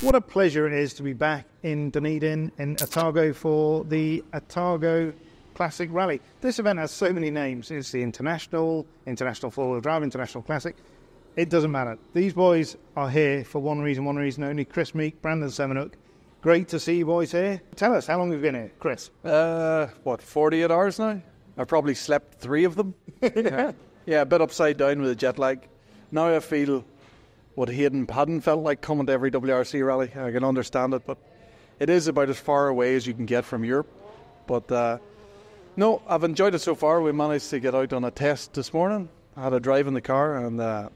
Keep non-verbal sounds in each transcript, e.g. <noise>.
What a pleasure it is to be back in Dunedin in Otago for the Otago Classic Rally. This event has so many names. It's the International, International Four Wheel Drive, International Classic. It doesn't matter. These boys are here for one reason, one reason only. Kris Meeke, Brandon Semenuk. Great to see you boys here. Tell us, how long have you been here, Kris? Uh, what, 48 hours now? I probably slept three of them. yeah. <laughs> yeah, a bit upside down with the jet lag. Now I feel what Hayden Paddon felt like coming to every WRC rally. I can understand it, but it is about as far away as you can get from Europe. But uh, no, I've enjoyed it so far. We managed to get out on a test this morning. I had a drive in the car, and uh,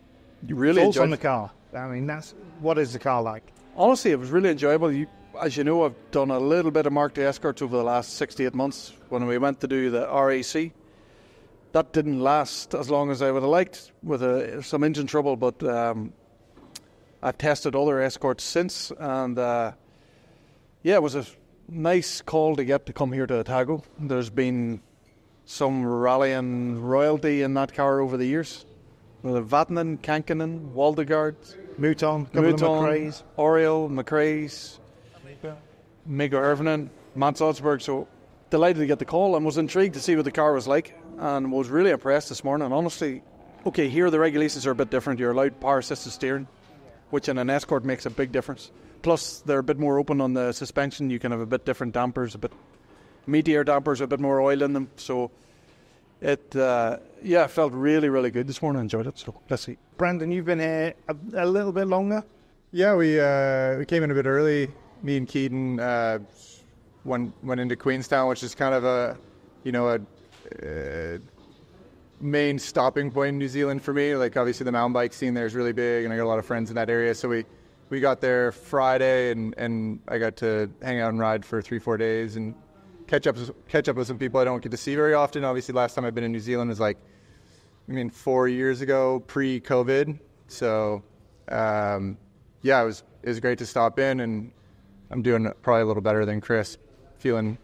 you really Thoughts enjoyed on the car. I mean, that's what is the car like? Honestly, it was really enjoyable. You, as you know, I've done a little bit of Mark II escorts over the last six to eight months. When we went to do the RAC, that didn't last as long as I would have liked with uh, some engine trouble, but um, I've tested other escorts since, and uh, yeah, it was a nice call to get to come here to Otago. There's been some rallying royalty in that car over the years. With Vatanen, Kankkunen, Waldegard, Mouton, Mouton, McRae's. Auriol, McRae's, Mikko Hirvonen, Matt Salzburg. So delighted to get the call and was intrigued to see what the car was like and was really impressed this morning. Honestly, okay, here the regulations are a bit different. You're allowed power assisted steering, which in an escort makes a big difference. Plus, they're a bit more open on the suspension. You can have a bit different dampers, a bit meatier dampers, a bit more oil in them. So it, uh, yeah, felt really, really good this morning. I enjoyed it. So let's see. Brandon, you've been here a, a little bit longer. Yeah, we uh, we came in a bit early. Me and Keaton uh, went went into Queenstown, which is kind of a you know a uh, main stopping point in New Zealand for me. Like obviously the mountain bike scene there is really big, and I got a lot of friends in that area. So we we got there Friday, and, and I got to hang out and ride for three four days and catch up catch up with some people I don't get to see very often. Obviously, last time I've been in New Zealand was like I mean four years ago, pre COVID. So um, yeah, it was it was great to stop in, and I'm doing probably a little better than Kris, feeling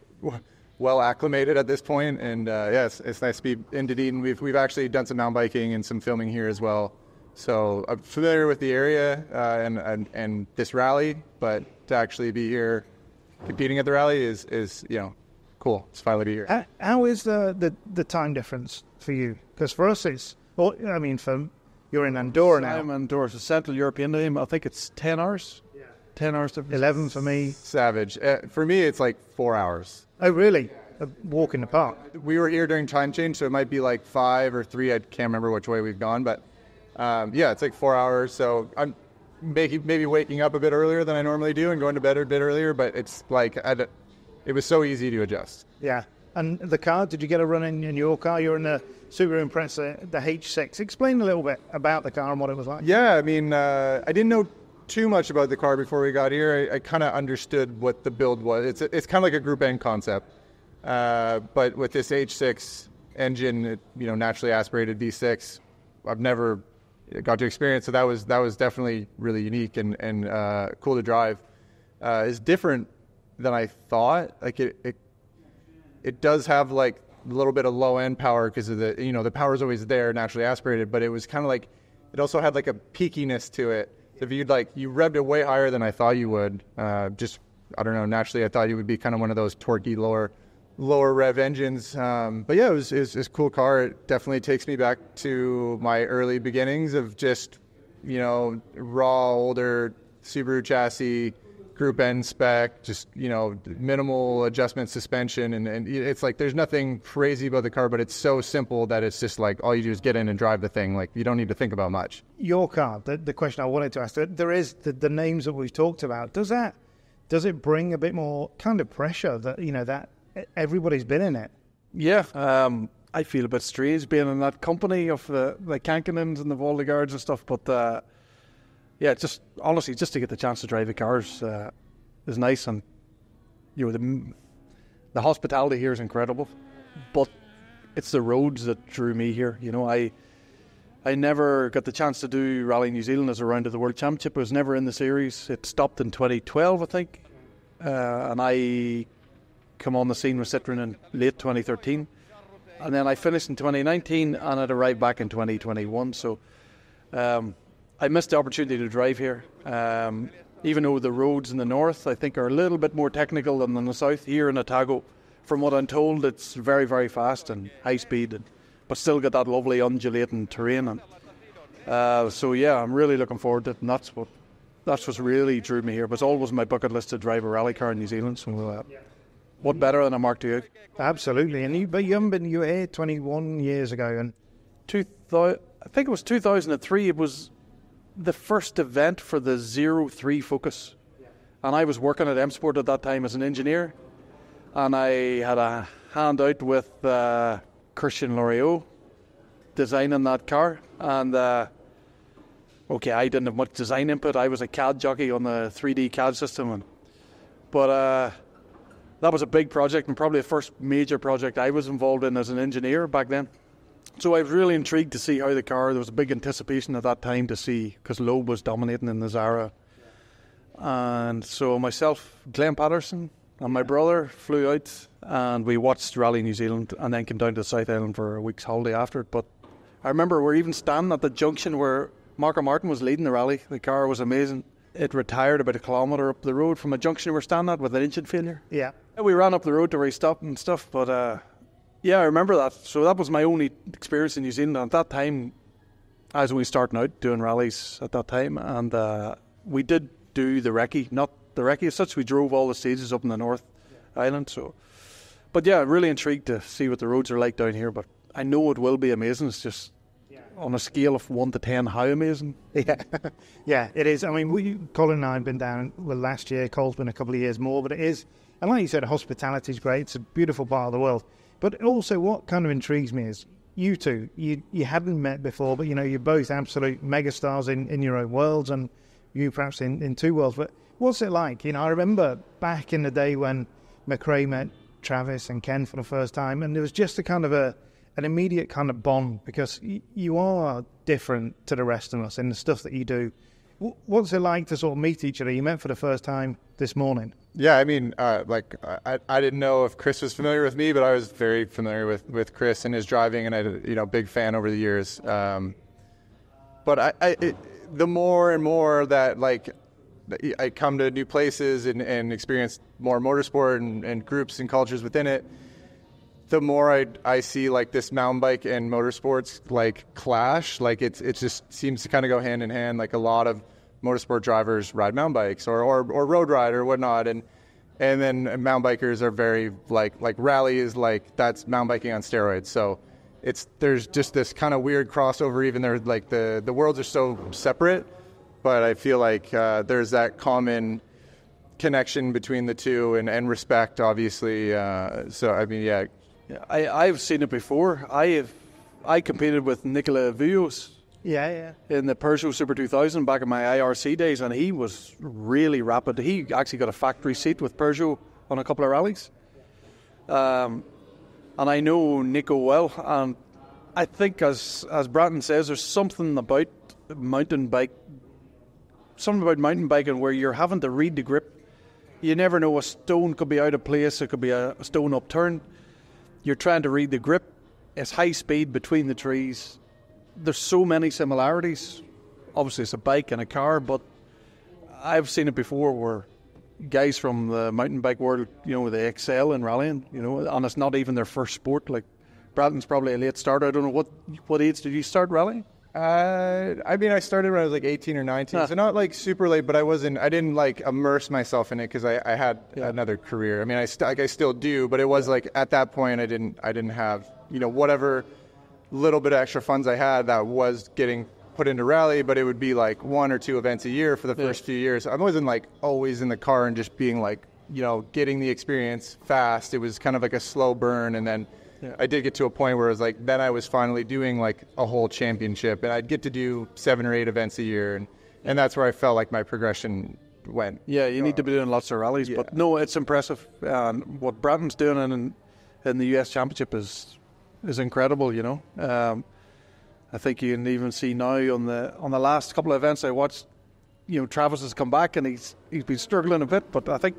well acclimated at this. And uh, yeah, it's, it's nice to be in Dunedin. We've we've actually done some mountain biking and some filming here as well. So I'm familiar with the area uh, and, and and this rally, but to actually be here competing at the rally is is you know cool. It's finally to be here. How, how is the, the, the time difference for you? Because for us, it's, well, I mean, for you're in Andorra now. I'm in Andorra, it's a Central European time. I think it's 10 hours. Yeah. 10 hours difference. 11 for me. Savage. Uh, for me, it's like four hours. Oh, really? A walk in the park. We were here during time change, so it might be like five or three. I can't remember which way we've gone, but um, yeah, it's like four hours. So I'm maybe, maybe waking up a bit earlier than I normally do and going to bed a bit earlier, but it's like it was so easy to adjust. Yeah. And the car, did you get a run in, in your car? You're in the Subaru Impreza, the H6. Explain a little bit about the car and what it was like. Yeah, I mean, uh, I didn't know too much about the car before we got here. I, I kind of understood what the build was. It's it's kind of like a Group N concept, uh, but with this H6 engine, it, you know, naturally aspirated V6, I've never got to experience. So that was that was definitely really unique and and uh, cool to drive. Uh, it's different than I thought. Like it, it, it does have like a little bit of low end power because of the you know the power is always there naturally aspirated, but it was kind of like it also had like a peakiness to it. So if you'd like you revved it way higher than I thought you would. Uh, just I don't know. Naturally, I thought you would be kind of one of those torquey lower lower rev engines. Um, but yeah, it was, it was, it was a cool car. It definitely takes me back to my early beginnings of just you know raw older Subaru chassis Group N spec, just you know minimal adjustment suspension, and, and it's like there's nothing crazy about the car, but it's so simple that it's just like all you do is get in and drive the thing. Like you don't need to think about much. Your car, the, the question I wanted to ask, there- there is the, the names that we've talked about. Does that, does it bring a bit more kind of pressure that, you know, that everybody's been in it? Yeah, um, I feel a bit strange being in that company of the, the Kankkunens and the Waldegards and stuff, but uh, yeah, just honestly, just to get the chance to drive the cars uh, is nice, and you know the the hospitality here is incredible, but it's the roads that drew me here. You know, I I never got the chance to do Rally New Zealand as a round of the World Championship. I was never in the series. It stopped in 2012, I think, uh, and I come on the scene with Citroen in late 2013, and then I finished in 2019, and it arrived back in 2021. So. Um, I missed the opportunity to drive here. Um, even though the roads in the north, I think, are a little bit more technical than in the south. Here in Otago, from what I'm told, it's very, very fast and high speed, and, but still got that lovely undulating terrain. And, uh, so yeah, I'm really looking forward to it, and that's what that's what really drew me here. But it's always my bucket list to drive a rally car in New Zealand. So uh, what better than a Mark II? Absolutely, and you, but you haven't been you were here 21 years ago, and I think it was 2003. It was the first event for the Zero Three Focus, and I was working at M Sport at that time as an engineer, and I had a handout with uh, Christian Loriaux designing that car, and uh, okay, I didn't have much design input. I was a CAD jockey on the 3D CAD system, and, but uh, that was a big project and probably the first major project I was involved in as an engineer back then. So I was really intrigued to see how the car. There was a big anticipation at that time to see because Loeb was dominating in the Xsara, and so myself, Glenn Patterson, and my brother flew out and we watched Rally New Zealand and then came down to the South Island for a week's holiday after it. But I remember we were even standing at the junction where Markko Märtin was leading the rally. The car was amazing. It retired about a kilometre up the road from a junction we were standing at with an engine failure. yeah, We ran up the road to where he stopped and stuff, but uh, yeah, I remember that. So that was my only experience in New Zealand. And at that time, I was only starting out doing rallies at that time, and uh, we did do the recce, not the recce as such. We drove all the stages up in the North Island. So, but yeah, really intrigued to see what the roads are like down here. But I know it will be amazing. It's just on a scale of one to ten, how amazing. <laughs> yeah, yeah, it is. I mean, we, Colin and I have been down well last year. Cole's been a couple of years more, but it is. And like you said, hospitality is great. It's a beautiful part of the world. But also, what kind of intrigues me is you two. You you hadn't met before, but you know you're both absolute megastars in, in your own worlds, and you perhaps in, in two worlds. But what's it like? You know, I remember back in the day when McRae met Travis and Ken for the first time, and there was just a kind of a an immediate kind of bond because y- you are different to the rest of us in the stuff that you do. Wh- What's it like to sort of meet each other? You met for the first time this morning. Yeah, I mean, uh, like I, I didn't know if Kris was familiar with me, but I was very familiar with, with Kris and his driving, and I, you know, big fan over the years. Um, but I, I it, the more and more that like I come to new places and, and experience more motorsport and, and groups and cultures within it, the more I, I see like this mountain bike and motorsports like clash. Like it's it just seems to kind of go hand in hand. Like a lot of motorsport drivers ride mountain bikes or, or, or road ride or whatnot, and and then mountain bikers are very like like rally is like that's mountain biking on steroids. So it's there's just this kind of weird crossover. Even there, like the the worlds are so separate, but I feel like uh, there's that common connection between the two and, and respect, obviously. Uh, so I mean, yeah, Yeah, I I've seen it before. I have I competed with Nicolas Vouilloz Yeah, yeah. in the Peugeot Super 2000 back in my IRC days, and he was really rapid. He actually got a factory seat with Peugeot on a couple of rallies. Um, and I know Nico well, and I think, as as Brandon says, there's something about mountain bike, something about mountain biking where you're having to read the grip. You never know; a stone could be out of place. It could be a, a stone upturned. You're trying to read the grip. It's high speed between the trees there's so many similarities. Obviously, it's a bike and a car, but I've seen it before where guys from the mountain bike world, you know, they excel in rallying, you know, and it's not even their first sport. Like Brandon's probably a late starter. I don't know what what age did you start rallying? Uh, I mean, I started when I was like 18 or 19, Huh. so not like super late, but I wasn't. I didn't like immerse myself in it because I, I had another career. I mean, I st- like I still do, but it was like at that point I didn't. I didn't have you know whatever little bit of extra funds I had that was getting put into rally, but it would be like one or two events a year for the first few years. I wasn't like always in the car and just being like you know getting the experience fast. It was kind of like a slow burn, and then. Yeah. I did get to a point where it was like then I was finally doing like a whole championship and I'd get to do seven or eight events a year and, and that's where I felt like my progression went. Yeah, you need to be doing lots of rallies, but no, it's impressive. And what Brandon's doing in in the US Championship is is incredible. You know, um, I think you can even see now on the on the last couple of events I watched. You know, Travis has come back and he's he's been struggling a bit, but I think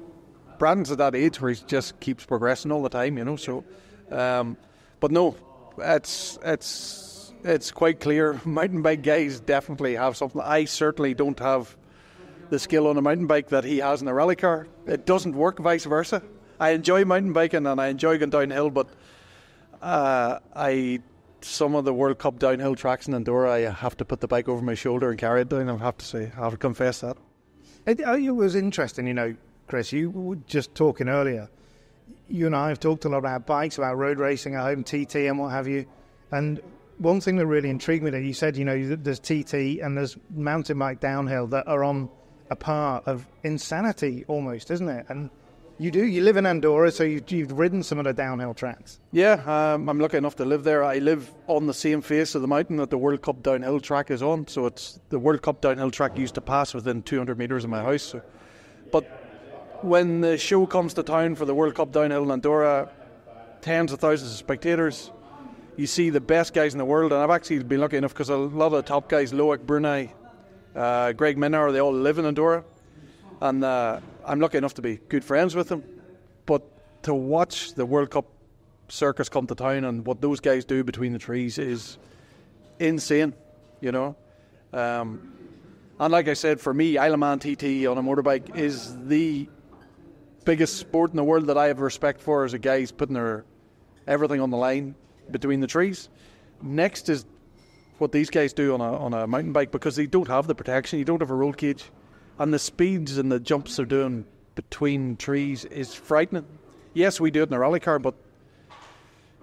Brandon's at that age where he just keeps progressing all the time. You know, so. Um, but no, it's it's it's quite clear. <laughs> Mountain bike guys definitely have something. I certainly don't have the skill on a mountain bike that he has in a rally car. It doesn't work vice versa. I enjoy mountain biking and I enjoy going downhill, but uh, I some of the World Cup downhill tracks in Andorra, I have to put the bike over my shoulder and carry it down. I have to say, I have to confess that. It, it was interesting, you know, Kris. You were just talking earlier. You and I have talked a lot about bikes, about road racing at home, TT, and what have you. And one thing that really intrigued me that you said, you know, there's TT and there's mountain bike downhill that are on a par of insanity almost, isn't it? And you do. You live in Andorra, so you've, you've ridden some of the downhill tracks. Yeah, um, I'm lucky enough to live there. I live on the same face of the mountain that the World Cup downhill track is on. So it's the World Cup downhill track used to pass within 200 metres of my house. So. But when the show comes to town for the World Cup downhill in Andorra, tens of thousands of spectators. You see the best guys in the world, and I've actually been lucky enough because a lot of the top guys, Loic Bruni, uh, Greg Minnaar, they all live in Andorra, and uh, I'm lucky enough to be good friends with them. But to watch the World Cup circus come to town and what those guys do between the trees is insane, you know. Um, and like I said, for me, Isle of Man TT on a motorbike is the biggest sport in the world that I have respect for is a guys putting their everything on the line between the trees. Next is what these guys do on a on a mountain bike because they don't have the protection. You don't have a roll cage and the speeds and the jumps they're doing between trees is frightening. Yes, we do it in a rally car, but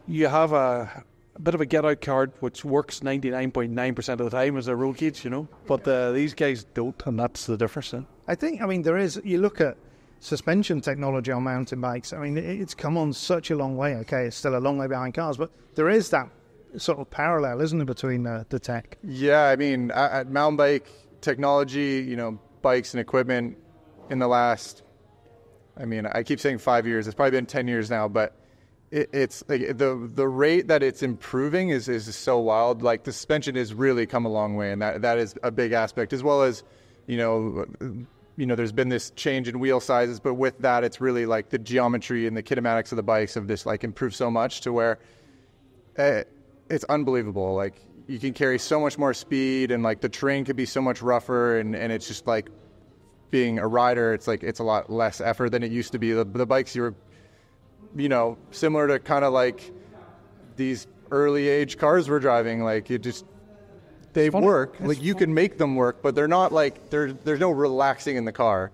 you have a, a bit of a get out card which works 99.9% of the time as a roll cage, you know. But uh, these guys don't, and that's the difference. Then. I think, I mean, there is, you look at suspension technology on mountain bikes, I mean, it's come on such a long way. Okay, it's still a long way behind cars, but there is that sort of parallel, isn't it, between uh, the tech? Yeah, I mean, at, mountain bike technology, you know, bikes and equipment in the last, I mean, I keep saying five years. It's probably been 10 years now, but it, it's like the the rate that it's improving is, is so wild. Like the suspension has really come a long way, and that, that is a big aspect, as well as, you know, you know, there's been this change in wheel sizes, but with that, it's really like the geometry and the kinematics of the bikes have just like improved so much to where uh, it's unbelievable. Like you can carry so much more speed and like the terrain could be so much rougher and, and it's just like being a rider it's like it's a lot less effort than it used to be the, the bikes you were you know similar to kind of like these early age cars we're driving like it just they work it's like you fun. can make them work but they're not like there's there's no relaxing in the car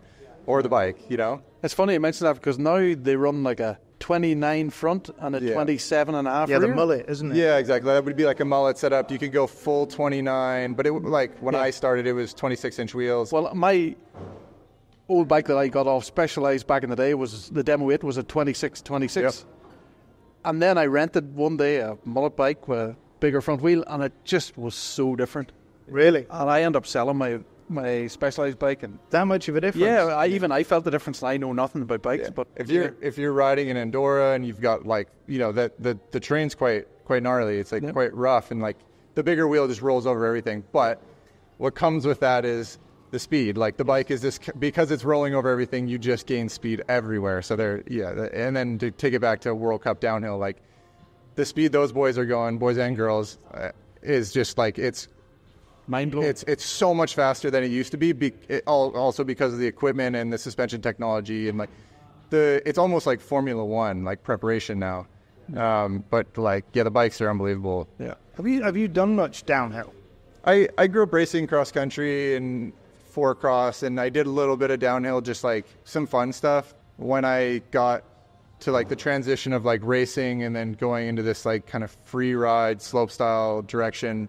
or the bike you know it's funny you mention that because now they run like a 29 front and a yeah. 27 and a half yeah rear. the mullet isn't it yeah exactly that would be like a mullet setup you could go full 29 but it like when yeah. i started it was 26 inch wheels well my old bike that i got off specialized back in the day was the demo 8 was a 26 26 yep. and then i rented one day a mullet bike with a bigger front wheel and it just was so different really and i ended up selling my my specialized bike and that much of a difference. Yeah, I even I felt the difference. I know nothing about bikes, yeah. but if you're yeah. if you're riding in Andorra and you've got like you know that the the train's quite quite gnarly. It's like yeah. quite rough and like the bigger wheel just rolls over everything. But what comes with that is the speed. Like the bike is this because it's rolling over everything. You just gain speed everywhere. So there, yeah. And then to take it back to World Cup downhill, like the speed those boys are going, boys and girls, uh, is just like it's mind blowing. It's it's so much faster than it used to be. be it, also because of the equipment and the suspension technology and like the it's almost like Formula One like preparation now. Um, but like yeah, the bikes are unbelievable. Yeah. Have you have you done much downhill? I I grew up racing cross country and four cross, and I did a little bit of downhill, just like some fun stuff. When I got to like the transition of like racing and then going into this like kind of free ride slope style direction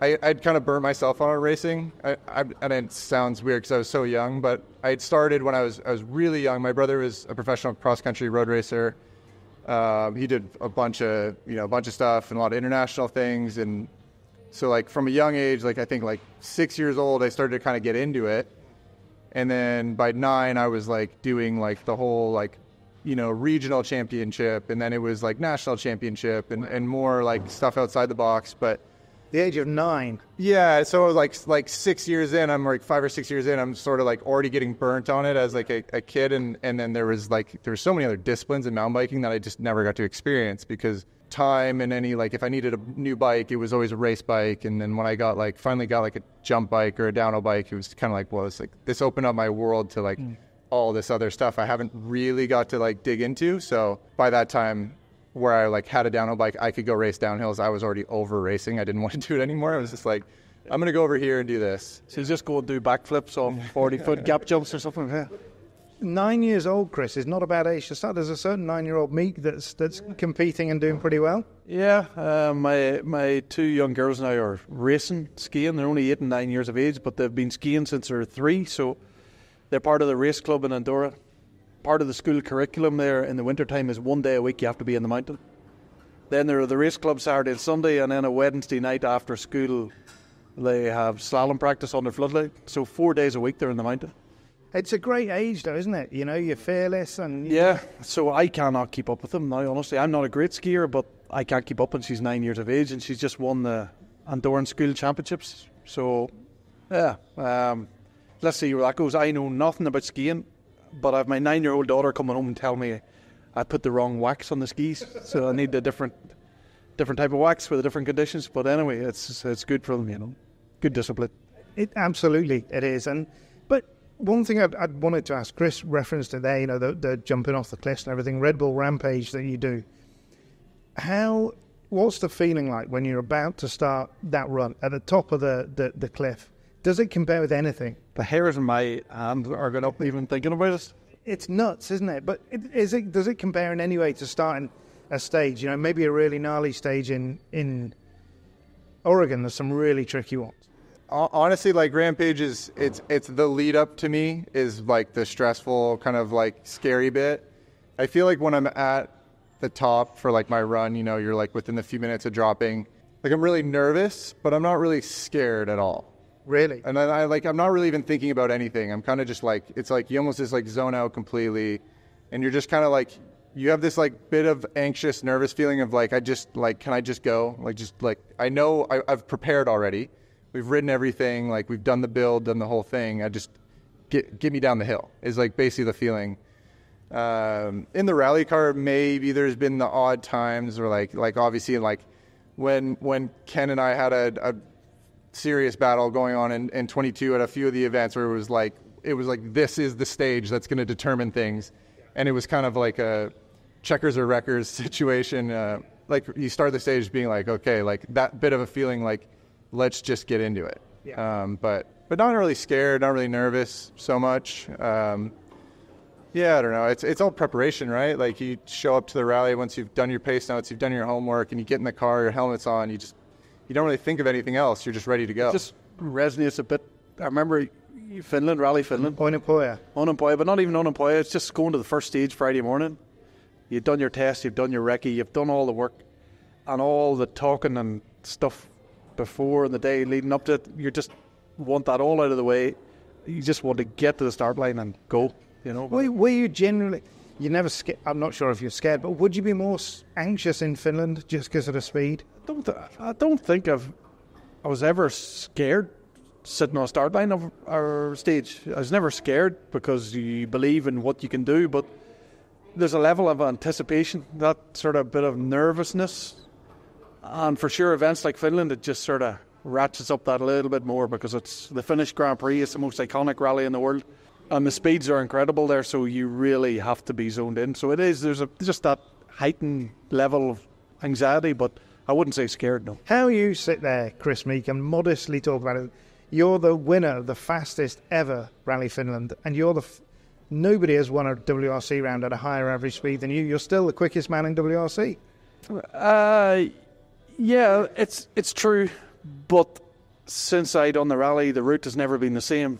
I, I'd kind of burnt myself on racing. I, I, and it sounds weird because I was so young, but I'd started when I was I was really young. My brother was a professional cross country road racer. Um, he did a bunch of you know a bunch of stuff and a lot of international things, and so like from a young age, like I think like six years old, I started to kind of get into it. And then by nine, I was like doing like the whole like you know regional championship, and then it was like national championship, and and more like stuff outside the box, but the age of nine. Yeah, so like like six years in, I'm like five or six years in, I'm sort of like already getting burnt on it as like a, a kid, and and then there was like there were so many other disciplines in mountain biking that I just never got to experience because time and any like if I needed a new bike, it was always a race bike. And then when I got like finally got like a jump bike or a downhill bike, it was kind of like well, it's like this opened up my world to like mm. All this other stuff I haven't really got to like dig into. So by that time, where I like had a downhill bike, I could go race downhills. I was already over racing. I didn't <laughs> want to do it anymore. I was just like, I'm gonna go over here and do this. So just go and do backflips off <laughs> 40 foot gap jumps or something. Yeah. Nine years old, Kris, is not a bad age to start. There's a certain nine-year-old Meeke that's that's competing and doing pretty well. Yeah, uh, my my two young girls now are racing skiing. They're only eight and nine years of age, but they've been skiing since they're three. So they're part of the race club in Andorra. Part of the school curriculum there in the wintertime is one day a week you have to be in the mountain. Then there are the race club Saturday and Sunday, and then a Wednesday night after school they have slalom practice on their floodlight. So four days a week they're in the mountain. It's a great age, though, isn't it? You know, you're fearless and Yeah, so I cannot keep up with them now. Honestly, I'm not a great skier, but I can't keep up. And she's nine years of age, and she's just won the Andorran School Championships. So, yeah, um, let's see where that goes. I know nothing about skiing, but I have my nine-year-old daughter coming home and tell me I put the wrong wax on the skis, so I need a different, different type of wax for the different conditions. But anyway, it's it's good for them, you know, good discipline. It absolutely it is, and but one thing I'd, I'd wanted to ask Kris referenced it there. You know, the, the jumping off the cliffs and everything. Red Bull Rampage that you do. How? What's the feeling like when you're about to start that run at the top of the, the, the cliff? Does it compare with anything? The hairs in my hand are going up even thinking about it. It's nuts, isn't it? But it, is it? Does it compare in any way to starting a stage? You know, maybe a really gnarly stage in in Oregon. There's some really tricky ones. Honestly like rampage is it's it's the lead up to me is like the stressful kind of like scary bit i feel like when i'm at the top for like my run you know you're like within a few minutes of dropping like i'm really nervous but i'm not really scared at all Really? and then i like i'm not really even thinking about anything. I'm kind of just like it's like you almost just like zone out completely. And you're just kind of like you have this like bit of anxious nervous feeling of like i just like can i just go? Like just like i know I, i've prepared already. We've ridden everything like we've done the build done the whole thing. I just get get me down the hill is like basically the feeling. Um, in the rally car maybe there's been the odd times where like like obviously like when when ken and i had a, a serious battle going on in, in 22 at a few of the events where it was like it was like this is the stage that's going to determine things and it was kind of like a checkers or wreckers <laughs> situation uh, like you start the stage being like okay like that bit of a feeling like let's just get into it Yeah. um, but but not really scared not really nervous so much um, yeah, I don't know. It's it's all preparation, right? Like you show up to the rally once you've done your pace notes, you've done your homework, and you get in the car, your helmet's on. You just you don't really think of anything else. You're just ready to go. just resonates a bit. I remember Finland, Rally Finland, Ouninpohja. unemployed, but not even unemployed. It's just going to the first stage Friday morning. You've done your test, you've done your recce, you've done all the work, and all the talking and stuff before in the day leading up to it. You just want that all out of the way. You just want to get to the start line and go. You know. Were, were you generally? You never. I'm not sure if you're scared, but would you be more anxious in Finland just because of the speed? don't th- I don't think I've I was ever scared sitting on a start line of our stage. I was never scared because you believe in what you can do, but there's a level of anticipation, that sort of bit of nervousness, and for sure events like Finland, it just sort of ratchets up that a little bit more because it's the Finnish Grand Prix. It's the most iconic rally in the world. And the speeds are incredible there, so you really have to be zoned in. So it is. There's a just that heightened level of anxiety, but I wouldn't say scared. No. How you sit there, Kris Meeke, and modestly talk about it. You're the winner of the fastest ever Rally Finland, and you're the. F- nobody has won a WRC round at a higher average speed than you. You're still the quickest man in WRC. Uh, yeah, it's it's true, but since I done the rally, the route has never been the same,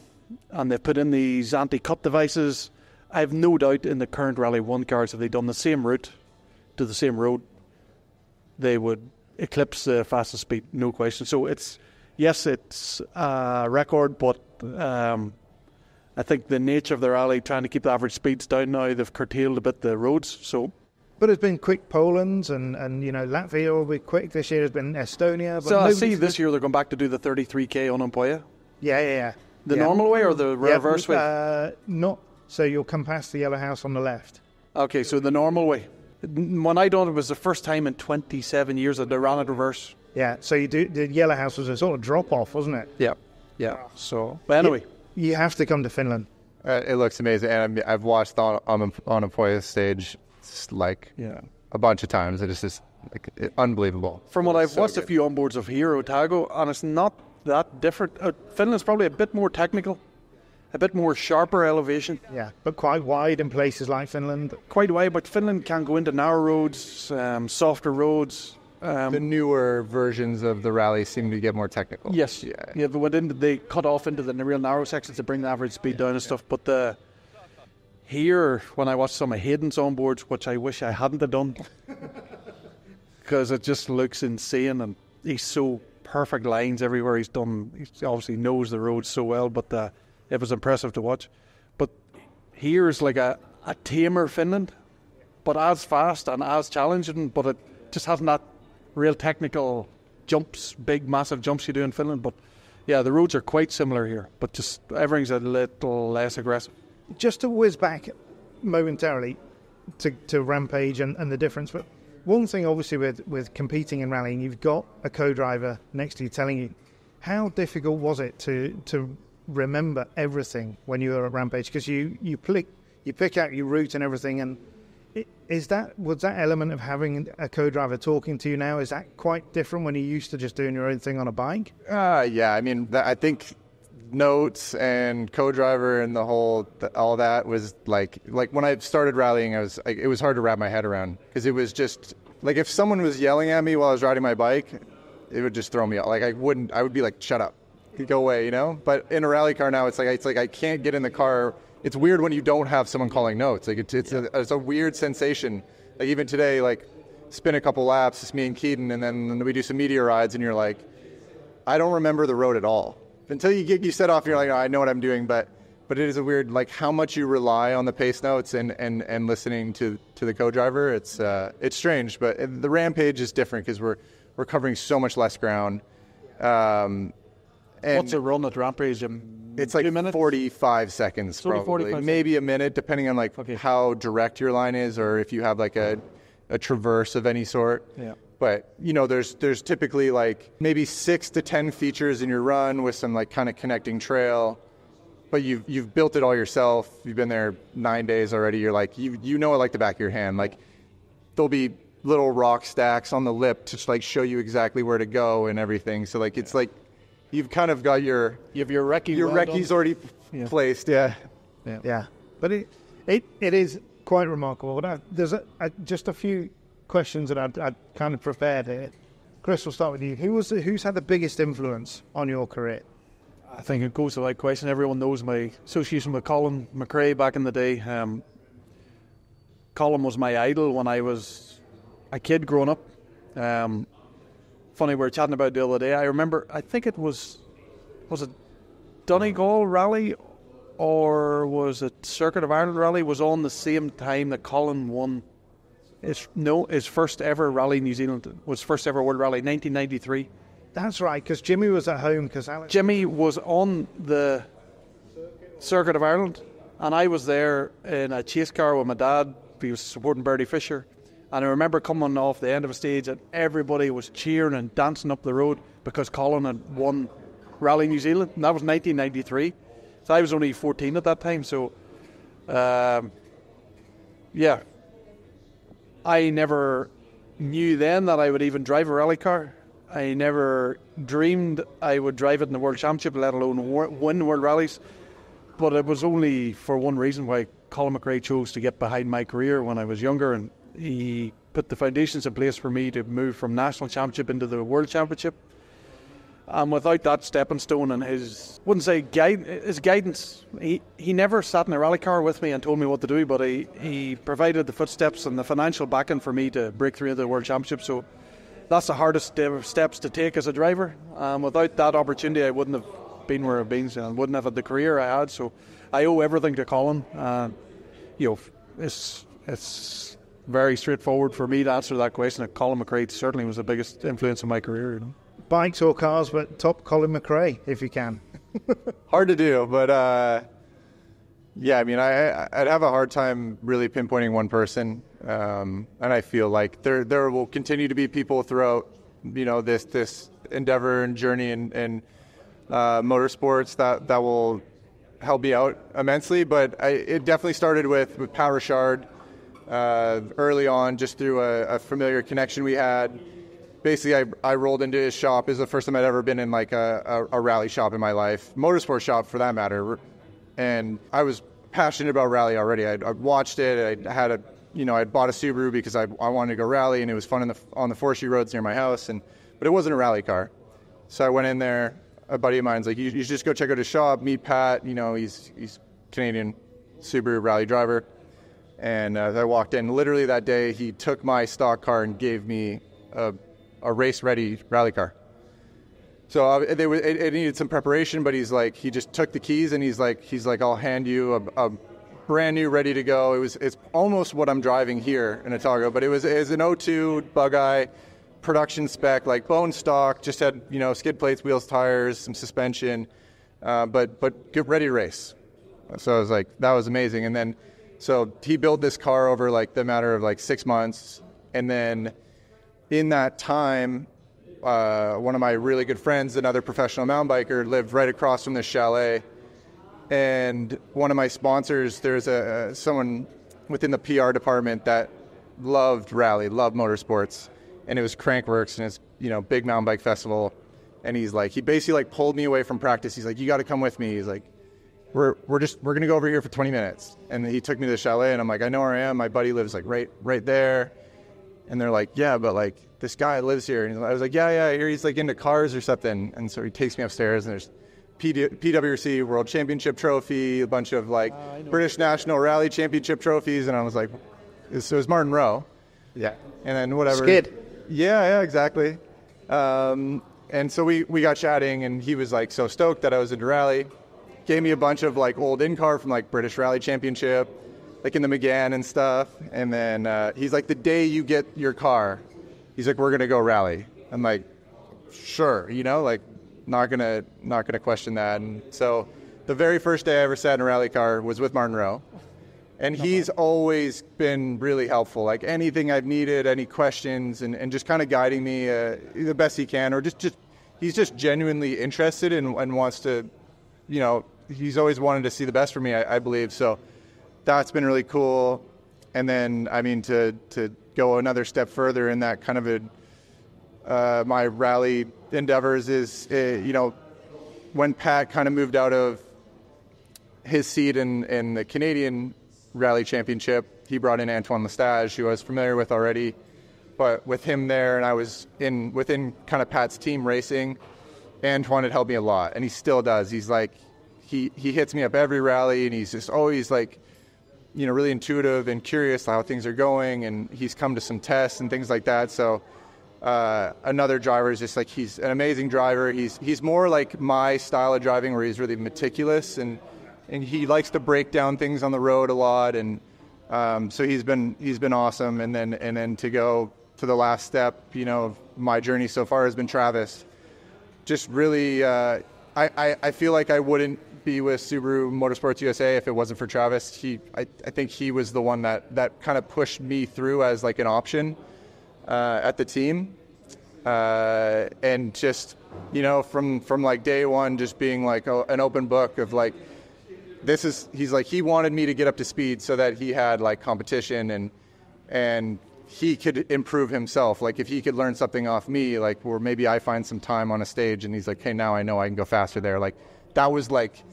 and they've put in these anti-cut devices. I have no doubt in the current Rally One cars, if they'd done the same route to the same road, they would eclipse the fastest speed, no question. So it's yes, it's a record, but um, I think the nature of the rally, trying to keep the average speeds down now, they've curtailed a bit the roads. So But it's been quick Poland and, and you know Latvia will be quick this year. Has been Estonia. But So I see this year they're going back to do the 33k on Ouninpohja. Yeah, yeah, yeah. The Yeah. normal way or the Yeah, reverse way? Uh, not so you'll come past the yellow house on the left. Okay, so the normal way. When I done it, it was the first time in 27 years that they ran it reverse. Yeah. So you do the Yellow House was a sort of drop off, wasn't it? Yeah, yeah. So, but anyway, You have to come to Finland. Uh, it looks amazing, and I'm, I've watched on on on a Poya stage like yeah. a bunch of times. It is just like it- unbelievable. From what I've So watched a few onboards of here, Otago, and it's not that different. Uh, Finland's probably a bit more technical, a bit more sharper elevation, Yeah, but quite wide in places like Finland. quite wide. But Finland can go into narrow roads, um, softer roads. Um, The newer versions of the rally seem to get more technical. Yes. Yeah. Yeah, but within the, they cut off into the real narrow sections to bring the average speed down and stuff. But the here, when I watch some of Hayden's on boards, which I wish I hadn't have done, <laughs> because it just looks insane, and he's so perfect lines everywhere. He's done. He obviously knows the road so well, but uh, it was impressive to watch. But here's like a, a tamer Finland, but as fast and as challenging, but it just hasn't that real technical jumps, big massive jumps you do in Finland. But yeah, the roads are quite similar here, but just everything's a little less aggressive. Just to whiz back momentarily to, to Rampage and, and the difference, but one thing obviously with, with competing in rallying, you've got a co-driver next to you telling you. How difficult was it to to remember everything when you were at Rampage? Because you you pick you pick out your route and everything, and is that was that element of having a co-driver talking to you now? Is that quite different when you're used to just doing your own thing on a bike? Uh, yeah, I mean, I think notes and co-driver and the whole th- all that was like like when I started rallying, I was like, it was hard to wrap my head around because it was just like if someone was yelling at me while I was riding my bike, it would just throw me out. Like I wouldn't, I would be like, shut up, go away, you know. But in a rally car now, it's like it's like I can't get in the car. It's weird when you don't have someone calling notes. Like it's it's, a, it's a weird sensation. Like even today, like spin a couple laps, it's me and Keaton, and then we do some meteor rides, and you're like. I don't remember the road at all until you get you set off. You're like, oh, I know what I'm doing, but but it is a weird like how much you rely on the pace notes and and, and listening to to the co-driver. It's uh, it's strange, but the rampage is different because we're we're covering so much less ground. Um, and What's a run at Rampage? It's like minutes? 45 seconds, probably 45 maybe a minute, depending on like Okay. how direct your line is, or if you have like a a traverse of any sort. Yeah. But you know, there's there's typically like maybe six to ten features in your run with some like kind of connecting trail. But you've you've built it all yourself. You've been there nine days already. You're like you you know it like the back of your hand. Like there'll be little rock stacks on the lip to like show you exactly where to go and everything. So like it's like you've kind of got your You have your recce. your recce's already Yeah. placed. Yeah. Yeah. Yeah, but it it, it is quite remarkable. But I, there's a, a, just a few questions that I'd, I'd kind of prepared here. Kris, we'll start with you. Who was the, who's had the biggest influence on your career? I think it goes to that question. Everyone knows my association with Colin McRae back in the day. Um, Colin was my idol when I was a kid growing up. Um, funny, we were chatting about the other day. I remember, I think it was, was it Donegal Rally or was it Circuit of Ireland Rally? Was on the same time that Colin won. His, no, his first ever rally in New Zealand was first ever World Rally, 1993. That's right, because Jimmy was at home because Alex. Jimmy was on the Circuit of Ireland, and I was there in a chase car with my dad. He was supporting Bertie Fisher, and I remember coming off the end of a stage, and everybody was cheering and dancing up the road because Colin had won Rally New Zealand, and that was 1993. So I was only 14 at that time. So, um, yeah, I never knew then that I would even drive a rally car. I never dreamed I would drive it in the World Championship, let alone win World Rallies. But it was only for one reason why Colin McRae chose to get behind my career when I was younger, and he put the foundations in place for me to move from national championship into the World Championship. And without that stepping stone and his, wouldn't say guide, his guidance, he, he never sat in a rally car with me and told me what to do, but he, he provided the footsteps and the financial backing for me to break through the World Championship. So that's the hardest steps to take as a driver. Um, without that opportunity, I wouldn't have been where I've been and wouldn't have had the career I had. So I owe everything to Colin. And, you know, it's, it's very straightforward for me to answer that question. Colin McRae certainly was the biggest influence in my career. You know? Bikes or cars, but top Colin McRae if you can. <laughs> Hard to do, but uh, Yeah, I mean, I I'd have a hard time really pinpointing one person, um, and I feel like there there will continue to be people throughout, you know, this this endeavor and journey and and uh, motorsports that that will help me out immensely. But I, it definitely started with with Pat Richard uh, early on, just through a, a familiar connection we had basically I, I rolled into his shop. It was the first time I'd ever been in like a, a, a, rally shop in my life, motorsport shop for that matter. And I was passionate about rally already. I'd, I'd watched it. I had a, you know, I'd bought a Subaru because I, I wanted to go rally, and it was fun the, on the forestry roads near my house. And but it wasn't a rally car, so I went in there. A buddy of mine's like, you, you should just go check out his shop. Meet Pat. You know, he's he's Canadian Subaru rally driver. And uh, I walked in, literally that day, he took my stock car and gave me a a race ready rally car. So uh, they, it, it, needed some preparation, but he's like, he just took the keys and he's like, he's like, I'll hand you a, a brand new, ready to go. It was, it's almost what I'm driving here in Otago, but it was, was an 02 bug eye production spec, like bone stock, just had, you know, skid plates, wheels, tires, some suspension, uh, but, but get ready to race. So I was like, that was amazing. And then, so he built this car over like the matter of like six months. And then, in that time, uh, one of my really good friends, another professional mountain biker, lived right across from this chalet. And one of my sponsors, there's a someone within the PR department that loved rally, loved motorsports, and it was Crankworx and it's you know big mountain bike festival. And he's like, he basically like pulled me away from practice. He's like, you got to come with me. He's like, we're we're just we're gonna go over here for 20 minutes. And he took me to the chalet, and I'm like, I know where I am. My buddy lives like right right there and they're like, yeah, but like this guy lives here. And I was like, yeah, yeah, here he's like into cars or something. And so he takes me upstairs and there's PD- PWRC World Championship trophy, a bunch of like uh, British National Rally Championship trophies. And I was like, so it was Martin Rowe. Yeah. And then whatever. Skid. Yeah, yeah, exactly. Um, and so we, we got chatting and he was like so stoked that I was into rally. Gave me a bunch of like old in car from like British Rally Championship like in the Megane and stuff. And then uh, he's like, the day you get your car, he's like, we're gonna go rally. I'm like, sure, you know, like not gonna not gonna question that. And so the very first day I ever sat in a rally car was with Martin Rowe. And he's always been really helpful. Like anything I've needed, any questions, and, and just kind of guiding me uh, the best he can, or just, just he's just genuinely interested and, and wants to, you know, he's always wanted to see the best for me, I, I believe. So that's been really cool. And then, I mean, to, to go another step further in that kind of a, uh, my rally endeavors is, uh, you know, when Pat kind of moved out of his seat in, in the Canadian Rally Championship, he brought in Antoine L'Estage, who I was familiar with already. But with him there, and I was in within kind of Pat's team racing, Antoine had helped me a lot, and he still does. He's like, he he hits me up every rally, and he's just always like you know, really intuitive and curious how things are going, and he's come to some tests and things like that. So uh, another driver is just like he's an amazing driver. He's he's more like my style of driving, where he's really meticulous and and he likes to break down things on the road a lot, and um, so he's been he's been awesome. And then and then to go to the last step, you know, my journey so far has been Travis. Just really, uh, I, I I feel like I wouldn't be with Subaru Motorsports USA if it wasn't for Travis. He, I, I think he was the one that, that kind of pushed me through as like an option uh, at the team. Uh, and just, you know, from, from like day one, just being like a, an open book of like, this is, he's like, he wanted me to get up to speed so that he had like competition and, and he could improve himself. Like if he could learn something off me, like where maybe I find some time on a stage and he's like, hey, now I know I can go faster there. Like that was like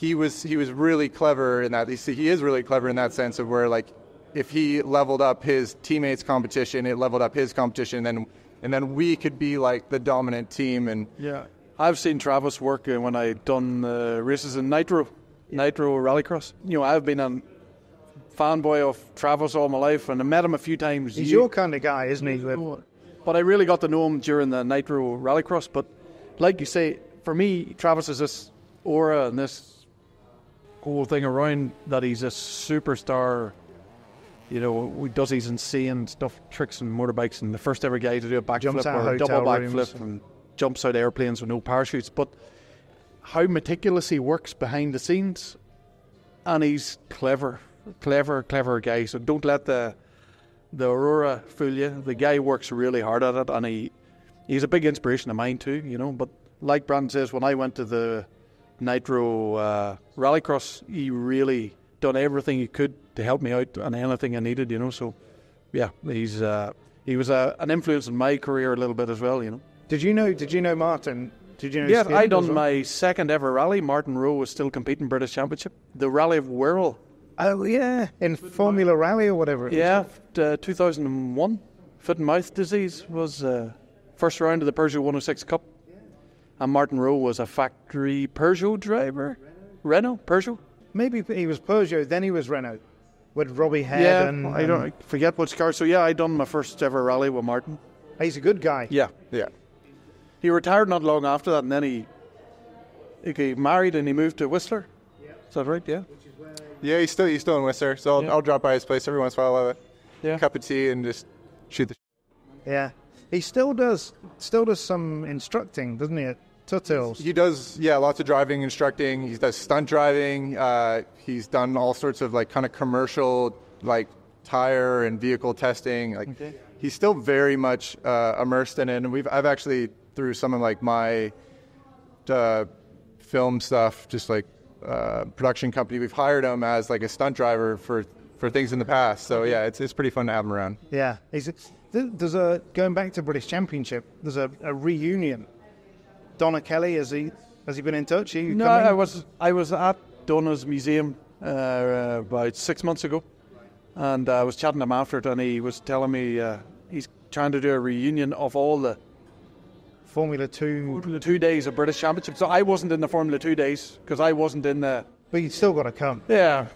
he was he was really clever in that. He is really clever in that sense of where like if he leveled up his teammates' competition, it leveled up his competition, and then and then we could be like the dominant team. And yeah, I've seen Travis work uh, when I done uh, races in Nitro, Nitro Rallycross. You know, I've been a fanboy of Travis all my life, and I met him a few times. He's you, your kind of guy, isn't he? But I really got to know him during the Nitro Rallycross. But like you say, for me, Travis is this aura and this whole thing around that he's a superstar. You know, he does these insane stuff, tricks and motorbikes, and the first ever guy to do a backflip or a double backflip and jumps out airplanes with no parachutes. But how meticulous he works behind the scenes, and he's clever, clever, clever guy. So don't let the the Aurora fool you. The guy works really hard at it, and he he's a big inspiration of mine too. You know, but like Brandon says, when I went to the Nitro uh, Rallycross, he really done everything he could to help me out on anything I needed. You know, so yeah, he's uh, he was uh, an influence in my career a little bit as well. You know. Did you know? Did you know Martin? Did you know? Yeah, I done well? my second ever rally. Martin Rowe was still competing British Championship, the Rally of Wirral. Oh yeah, in Formula Rally or whatever. it. Yeah, uh, 2001. Foot and mouth disease was uh, first round of the Peugeot 106 Cup. And Martin Rowe was a factory Peugeot driver. Renault, Peugeot. Maybe he was Peugeot, then he was Renault with Robbie Head. yeah, and, I don't I forget which car. So yeah, I done my first ever rally with Martin. He's a good guy. Yeah, Yeah. he retired not long after that, and then he he got married and he moved to Whistler. Is that right? Yeah. Yeah, he's still he's still in Whistler, so I'll, Yeah. I'll drop by his place every once in a while. I'll have a Yeah. cup of tea and just shoot the. Yeah. He still does still does some instructing, doesn't he? At He does, yeah, lots of driving, instructing. He does stunt driving. Uh, he's done all sorts of like kind of commercial, like tire and vehicle testing. Like he's still very much uh, immersed in it. And we've I've actually through some of like my uh, film stuff, just like uh, production company, we've hired him as like a stunt driver for for things in the past. So yeah, it's it's pretty fun to have him around. Yeah. He's there's a going back to British Championship. There's a, a reunion. Donna Kelly has he has he been in touch? No, coming? I was I was at Donna's museum uh, uh, about six months ago, and I was chatting to him after it, and he was telling me uh, he's trying to do a reunion of all the Formula Two, Formula Two days of British Championship. So I wasn't in the Formula Two days because I wasn't in the. but you still got to come. Yeah,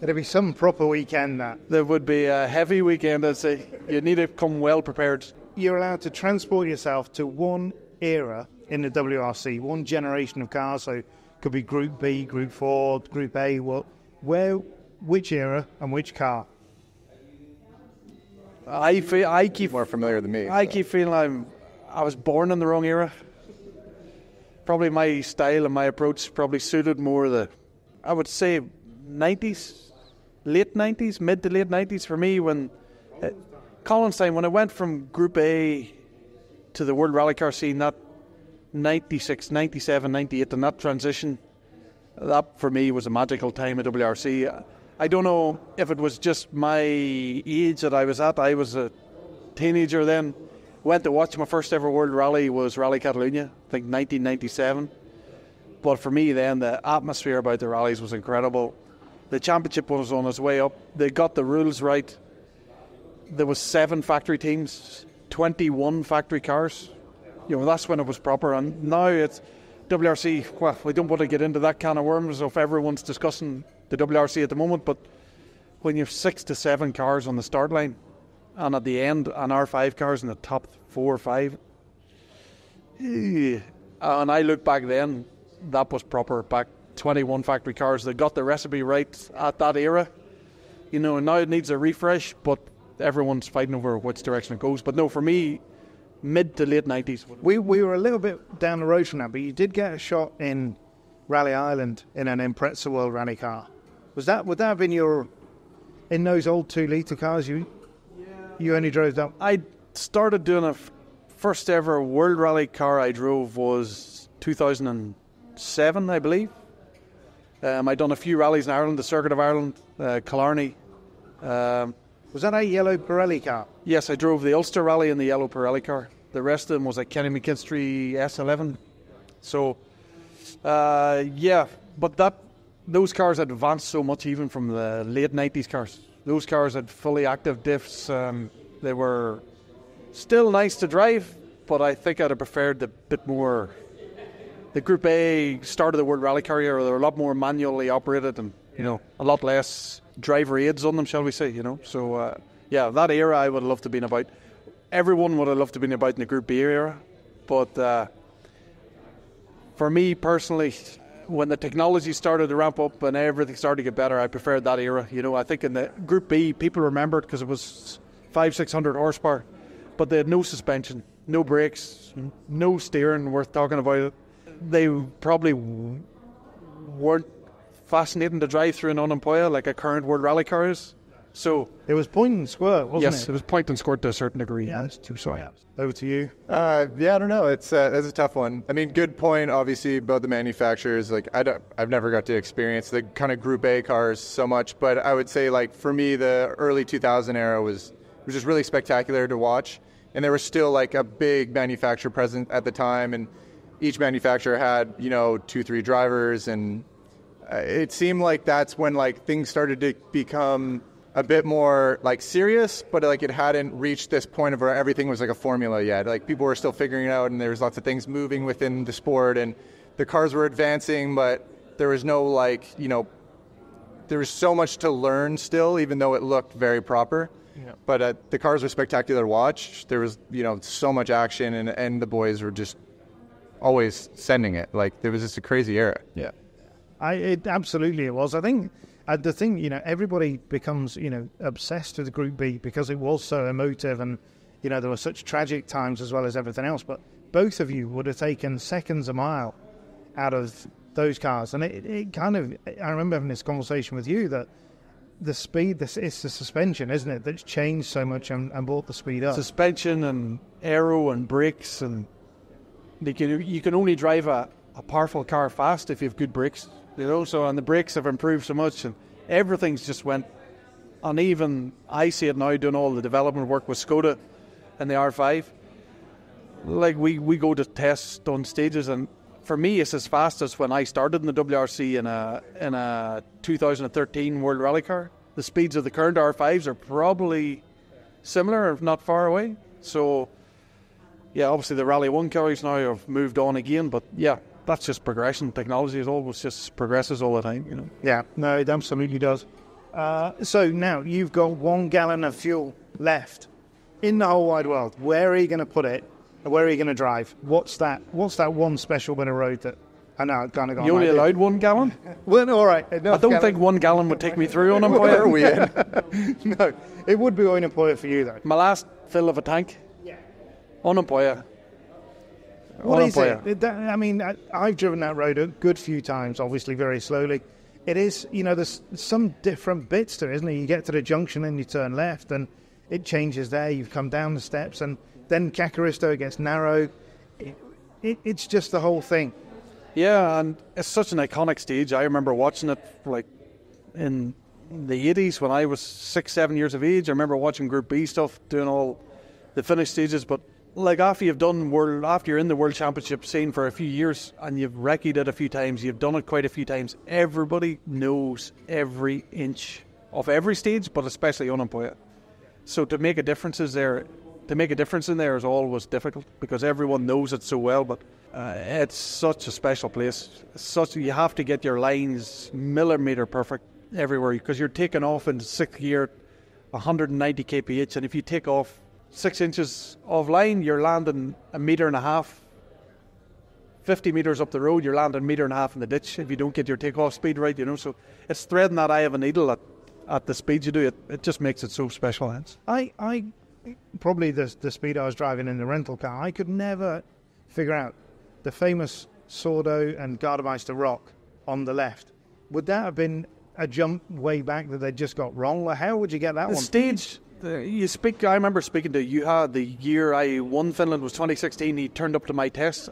It'll be some proper weekend. That there would be a heavy weekend. I'd say you need to come well prepared. you're allowed to transport yourself to one era in the WRC, one generation of cars. So it could be Group B, Group Four, Group A. Well, where, which era and which car? I feel I keep More familiar than me. I so. keep feeling I'm I was born in the wrong era. Probably my style and my approach probably suited more the I would say 90s, late 90s, mid to late 90s for me when uh, Collinstein when I went from Group A to the World Rally Car scene that 96, 97, 98 and that transition that for me was a magical time at WRC. I don't know if it was just my age that I was at. I was a teenager then. Went to watch my first ever World Rally was Rally Catalunya, I think 1997. But for me then, the atmosphere about the rallies was incredible. The championship was on its way up. They got the rules right. There was seven factory teams, 21 factory cars. You know, that's when it was proper. And now it's WRC. Well, we don't want to get into that can of worms of everyone's discussing the WRC at the moment, but when you have six to seven cars on the start line, and at the end, an R5 cars in the top four or five. eh, And I look back then, that was proper back 21 factory cars. They got the recipe right at that era. You know, and now it needs a refresh, but everyone's fighting over which direction it goes. But no, for me, mid to late 90s. We we were a little bit down the road from that, but you did get a shot in Rally Ireland in an Impreza World Rally car. Was that would that have been your in those old two liter cars? You you only drove that. I started doing a f- first ever World Rally car I drove was 2007, I believe. Um, I done a few rallies in Ireland, the Circuit of Ireland, uh, Killarney. Um, Was that a yellow Pirelli car? yes, I drove the Ulster Rally in the yellow Pirelli car. The rest of them was a Kenny McKinstry S11. So, uh, yeah, but that those cars had advanced so much even from the late 90s cars. Those cars had fully active diffs. Um, they were still nice to drive, but I think I'd have preferred the bit more. The Group A start of the World Rally Car era, they were a lot more manually operated and you know a lot less driver aids on them, shall we say? You know, so uh, yeah, that era I would have loved to have been about. Everyone would have loved to have been about in the Group B era, but uh, for me personally, when the technology started to ramp up and everything started to get better, I preferred that era. You know, I think in the Group B, people remember it because it was five, six hundred horsepower, but they had no suspension, no brakes, no steering worth talking about. They probably weren't fascinating to drive through an Ouninpohja like a current World Rally car is. So It was point and squirt, wasn't yes, it? it was point and squirt to a certain degree. Yeah. It's too sorry. Over to you. Uh, yeah, I don't know. It's uh, that's a tough one. I mean, good point, obviously, about the manufacturers. Like, I don't, I've never got to experience the kind of Group A cars so much, but I would say, like, for me, the early 2000 era was was just really spectacular to watch, and there was still like a big manufacturer present at the time, and each manufacturer had you know two, three drivers, and it seemed like that's when like things started to become a bit more like serious, but like it hadn't reached this point of where everything was like a formula yet. Like people were still figuring it out, and there was lots of things moving within the sport, and the cars were advancing, but there was no like you know there was so much to learn still, even though it looked very proper. But uh, the cars were spectacular to watch. There was you know so much action, and and the boys were just always sending it. Like there was just a crazy era. Yeah. I it absolutely it was. I think uh, the thing you know everybody becomes you know obsessed with Group B because it was so emotive and you know there were such tragic times as well as everything else. But both of you would have taken seconds a mile out of those cars, and it, it kind of I remember having this conversation with you that the speed this it's the suspension isn't it that's changed so much and, and brought the speed up. suspension and aero and brakes and they can, you can only drive a, a powerful car fast if you have good brakes. You know, so and the brakes have improved so much and everything's just went uneven. I see it now doing all the development work with Skoda and the R5. Like we, we go to test on stages and for me it's as fast as when I started in the WRC in a in a 2013 World Rally car. The speeds of the current R5s are probably similar, if not far away. So, yeah, obviously the Rally One cars now have moved on again, but yeah, that's just progression. Technology is always just progresses all the time, you know. Yeah, no, it absolutely does. Uh, so now you've got one gallon of fuel left in the whole wide world. Where are you going to put it? Where are you going to drive? What's that? What's that one special bit of road that? I know, kind of got. You only idea. allowed one gallon. <laughs> Well, all right. I don't think one gallon would take me through on <laughs> Where are we in? <laughs> no, it would be Ouninpohja for you though. My last fill of a tank. Yeah. Ouninpohja. What is it? That- I mean, I, I've driven that road a good few times, obviously very slowly. It is, you know, there's some different bits to it, isn't it? You get to the junction and you turn left and it changes there. You've come down the steps and then Kakaristo gets narrow. It, it, it's just the whole thing. Yeah, and it's such an iconic stage. I remember watching it like in the 80s when I was six, seven years of age. I remember watching Group B stuff, doing all the Finnish stages. But like after you've done world, after you're in the World Championship scene for a few years and you've recce'd it a few times, you've done it quite a few times. Everybody knows every inch of every stage, but especially on So to make a difference is there, to make a difference in there is always difficult because everyone knows it so well. But uh, it's such a special place. Such you have to get your lines millimeter perfect everywhere because you're taking off in sixth gear, 190 kph, and if you take off six inches of line, you're landing a meter and a half. 50 metres up the road, you're landing a metre and a half in the ditch if you don't get your takeoff speed right, you know. So it's threading that eye of a needle at, at the speed you do. It, it just makes it so special, Hans. I, I probably the, the speed I was driving in the rental car, I could never figure out the famous Sordo and Gardemeister rock on the left. Would that have been a jump way back that they just got wrong? How would you get that The one? stage, you speak. I remember speaking to you. Had the year I won Finland was 2016. He turned up to my test,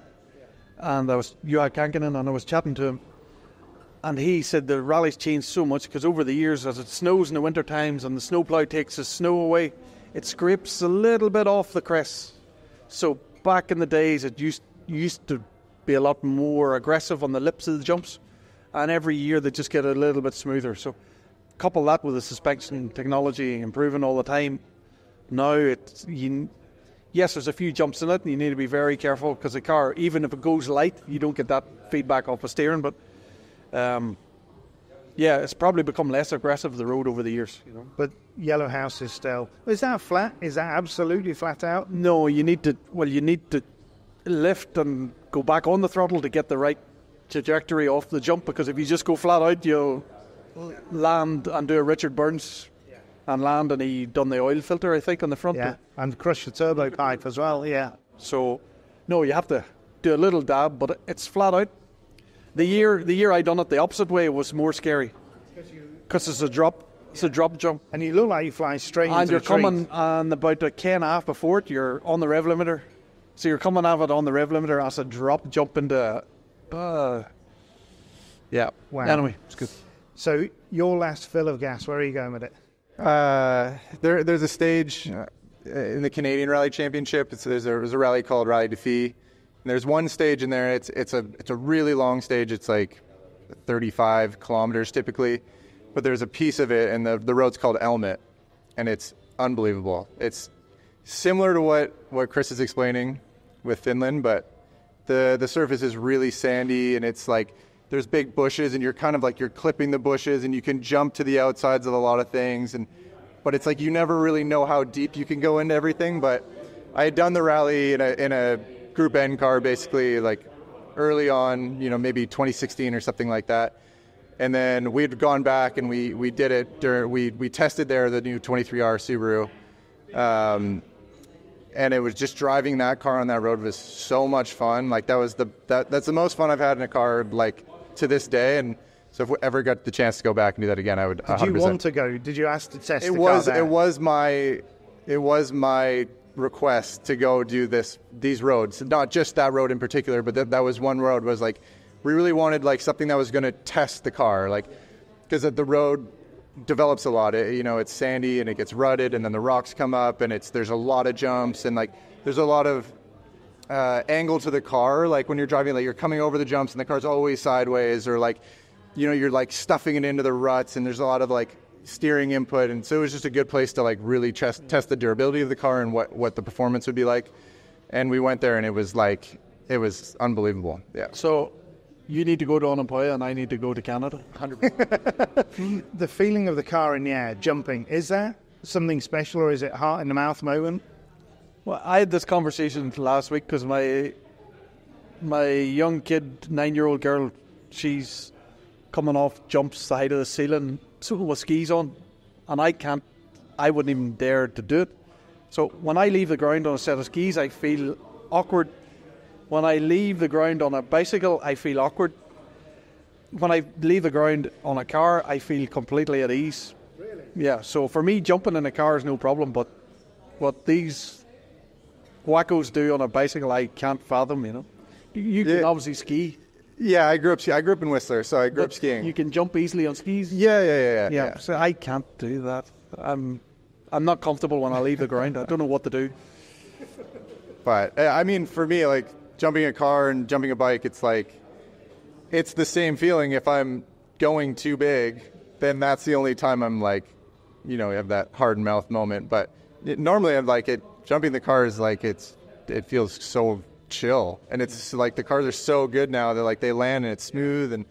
and I was Juha Kankkunen, and I was chatting to him, and he said the rally's changed so much because over the years, as it snows in the winter times and the snowplow takes the snow away, it scrapes a little bit off the crest. So back in the days, it used used to be a lot more aggressive on the lips of the jumps, and every year they just get a little bit smoother. So couple that with the suspension technology improving all the time. Now it's you, yes, there's a few jumps in it, and you need to be very careful because the car, even if it goes light, you don't get that feedback off the steering. But um, yeah, it's probably become less aggressive the road over the years. You know. But Yellow House is still. Is that flat? Is that absolutely flat out? No, you need to. Well, you need to lift and go back on the throttle to get the right trajectory off the jump. Because if you just go flat out, you'll land and do a Richard Burns and land, and he done the oil filter, I think, on the front. Yeah. And crush the turbo pipe as well. Yeah. So, no, you have to do a little dab, but it's flat out. The year the year I done it the opposite way was more scary because it's a drop. It's a drop jump, And you look like you fly straight and you're coming on about a k and a half before it. You're on the rev limiter, so you're coming out of it on the rev limiter as a drop jump into. Uh, yeah. Wow. Anyway, it's good. So your last fill of gas, where are you going with it? Uh, there, there's a stage uh, in the Canadian Rally Championship. It's, there's, a, there's a rally called Rallye Défi. And there's one stage in there. It's it's a it's a really long stage. It's like 35 kilometers typically, but there's a piece of it, and the the road's called Elmet, and it's unbelievable. It's similar to what what Kris is explaining with Finland, but the the surface is really sandy, and it's like there's big bushes, and you're kind of like you're clipping the bushes, and you can jump to the outsides of a lot of things, and but it's like you never really know how deep you can go into everything. But I had done the rally in a in a Group N car, basically like early on, you know, maybe 2016 or something like that. And then we'd gone back and we, we did it during, we, we tested there the new 23R Subaru. Um, and it was just driving that car on that road was so much fun. Like that was the, that, that's the most fun I've had in a car like to this day. And so if we ever got the chance to go back and do that again, I would Did 100%. you want to go? Did you ask to test it the was, it was my, it was my request to go do this these roads not just that road in particular but that, that was one road was like we really wanted like something that was going to test the car like because the road develops a lot it, you know it's sandy and it gets rutted and then the rocks come up and it's there's a lot of jumps and like there's a lot of uh, angle to the car like when you're driving like you're coming over the jumps and the car's always sideways or like you know you're like stuffing it into the ruts and there's a lot of like steering input and so it was just a good place to like really test test the durability of the car and what what the performance would be like and we went there and it was like it was unbelievable yeah So you need to go to Ouninpohja and I need to go to Canada. 100%. <laughs> the feeling of the car in the air jumping is that something special or is it heart in the mouth moment? Well, I had this conversation last week because my my young kid, nine year old girl, she's coming off jumps the height of the ceiling, so with skis on, and I can't, I wouldn't even dare to do it. So when I leave the ground on a set of skis, I feel awkward. When I leave the ground on a bicycle, I feel awkward. When I leave the ground on a car, I feel completely at ease. Really? Yeah. So for me, jumping in a car is no problem, but what these wackos do on a bicycle, I can't fathom. You know, you, can Yeah. obviously ski, yeah i grew up i grew up in whistler so i grew up skiing You can jump easily on skis. yeah yeah yeah yeah, yeah. yeah. So I can't do that. I'm, I'm not comfortable when I leave the ground. I don't know what to do. But uh, I mean, for me, like jumping a car and jumping a bike, it's like it's the same feeling. If I'm going too big, then that's the only time I'm like, you know, have that hard mouth moment. But it, normally, I'm like it. Jumping the car is like it's. It feels so chill, and it's like the cars are so good now. They're like they land and it's smooth and.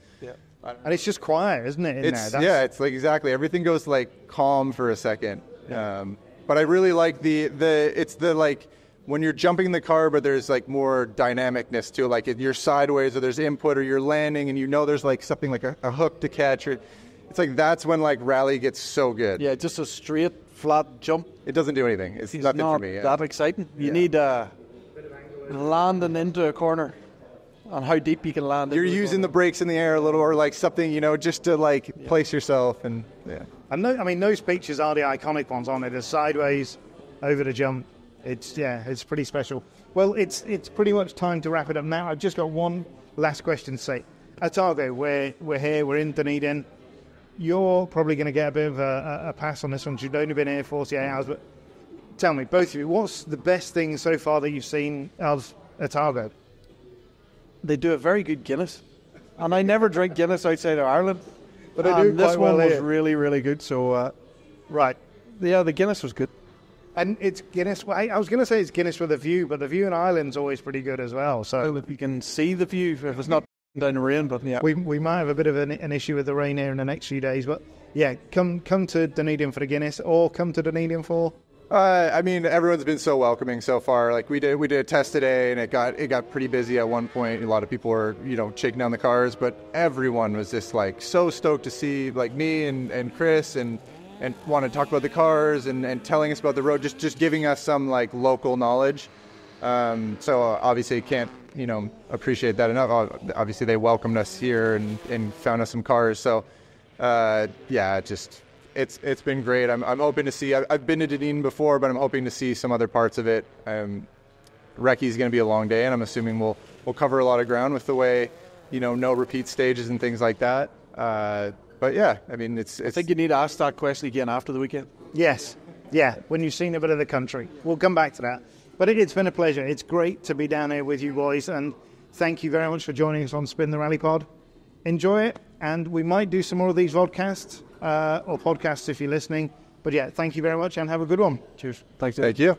And it's just quiet, isn't it? It's yeah, it's like exactly everything goes like calm for a second. Um, but I really like the the it's the like when you're jumping the car, but there's like more dynamicness to it. Like if you're sideways or there's input or you're landing and you know there's like something like a, a hook to catch or it's like that's when like rally gets so good. Yeah, just a straight, flat jump It doesn't do anything. It's is nothing not for me. yeah. that exciting. You Yeah. need uh, landing into a corner and how deep you can land. You're into a using the corner. brakes in the air a little or like something, you know, just to like place yourself and yeah. And no, I mean, those features are the iconic ones aren't it. The sideways, over the jump. It's yeah, it's pretty special. Well, it's it's pretty much time to wrap it up now. I've just got one last question to say. Otago, we're we're here. We're in Dunedin. You're probably going to get a bit of a, a, pass on this one. You've only been here 48 hours, but tell me, both of you, what's the best thing so far that you've seen of Otago? They do a very good Guinness, and I never drink Guinness outside of Ireland. But they do And this quite well one was here. really, really good. So uh, Right. yeah, the Guinness was good. And it's Guinness. Well, I, I was going to say it's Guinness with a view, but the view in Ireland's always pretty good as well. So If you can see the view, if it's not down the rain, but yeah. we, we might have a bit of an, an issue with the rain here in the next few days. But yeah, come come to Dunedin for the Guinness, or come to Dunedin for. Uh, I mean, everyone's been so welcoming so far. Like we did, we did a test today, and it got it got pretty busy at one point. A lot of people were, you know, shaking down the cars, but everyone was just like so stoked to see like me and, and Kris and and want to talk about the cars and, and telling us about the road, just just giving us some like local knowledge. Um, so uh, obviously can't you know appreciate that enough. Obviously, they welcomed us here and, and found us some cars. So uh, yeah, just it's it's been great. I'm I'm hoping to see. I've, I've been to Dunedin before, but I'm hoping to see some other parts of it. Um, Recce's going to be a long day, and I'm assuming we'll we'll cover a lot of ground with the way you know no repeat stages and things like that. Uh, but yeah, I mean it's, it's I think you need to ask that question again after the weekend. Yes, yeah, when you've seen a bit of the country. We'll come back to that. But it, has been a pleasure. It's great to be down here with you boys, and thank you very much for joining us on Spin the Rally Pod. Enjoy it, and we might do some more of these vodcasts uh, or podcasts if you're listening. But yeah, thank you very much, and have a good one. Cheers. Thanks. Thank you.